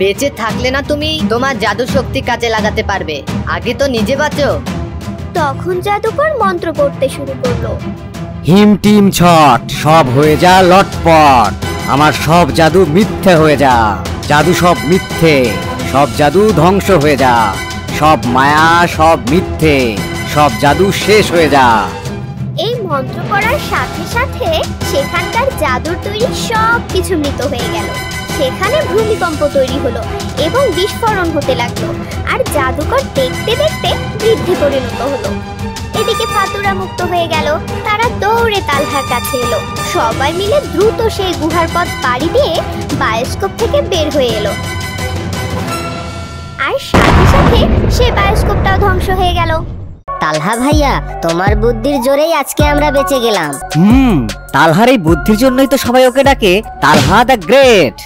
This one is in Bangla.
বেঁচে থাকলে না তুমি তোমার জাদু শক্তি কাজে লাগাতে পারবে। আগে তো নিজে বাঁচো। তখন জাদুকর মন্ত্র পড়তে শুরু করল। হিম টিম ছট সব হয়ে যা লটপট। আমার সব জাদু মিথ্যে হয়ে যা। জাদু সব মিথ্যে সব জাদু ধ্বংস হয়ে যা। সব মায়া সব মিথ্যে সব জাদু শেষ হয়ে যা। এই মন্ত্র পড়ার সাথে সাথে সেখানকার জাদুর তৈরি সব কিছু মৃত হয়ে গেল। সেখানে ভূমিকম্প তৈরি হলো এবং বিস্ফোরণ হতে লাগল। আর জাদুকর দেখতে দেখতে বৃদ্ধি পরিণত হলো। এদিকে ফাতুরা মুক্ত হয়ে গেল। তারা দৌড়ে তালহার কাছে এলো। সবাই মিলে দ্রুত সেই গুহার পথ পাড়ি দিয়ে বায়োস্কোপ থেকে বের হয়ে এলো। আর সাথে সাথে সে বায়োস্কোপটাও ধ্বংস হয়ে গেল। তালহা ভাইয়া তোমার বুদ্ধির জোরেই আজকে আমরা বেঁচে গেলাম। হুম তালহার এই বুদ্ধির জন্যই তো সবাই ওকে ডাকে তালহা দ্য গ্রেট।